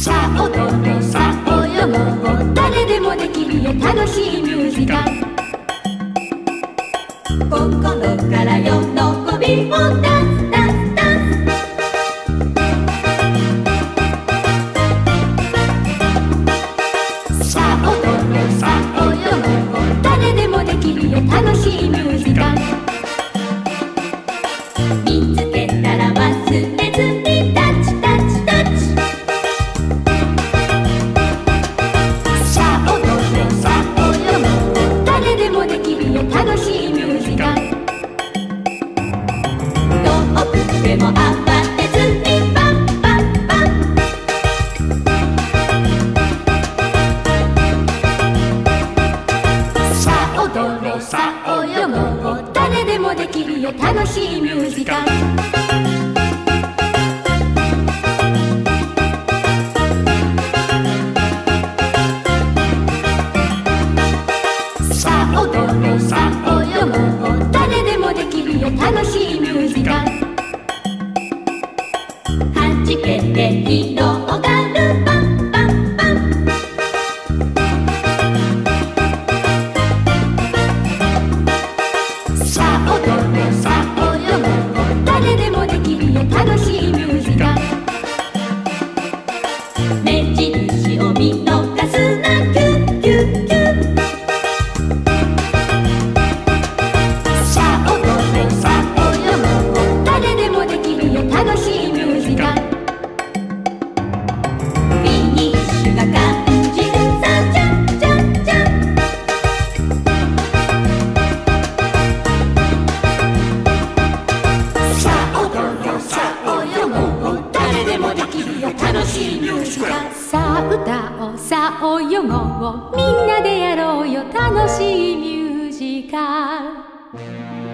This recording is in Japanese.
さあ踊ろうさあ泳ごう。誰でもできるよ。楽しいミュージカル。心から喜びをダンスダンスダン。スさあ踊ろうさあ泳ごう。誰でもできるよ。楽しいミュージカル。遠くても慌てずにパンパンパン。さあ踊ろさあ泳ごう。誰でもできるよ。楽しいミュージカル。さあ踊ろう。さあ泳ごう。誰でもできるよ。楽しいミュージカル。じけて広がるさあ踊ろうさあしいミュージカルさあ歌おうさあ泳ごうみんなでやろうよ楽しいミュージカル